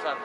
sabe?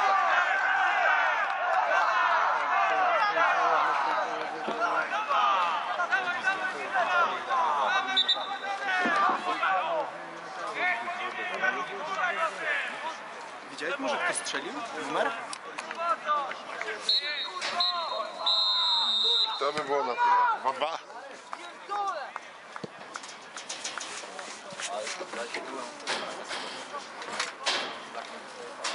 Widziałeś może kto strzelił? Numer? To by było na tyle. Dwa. Ale to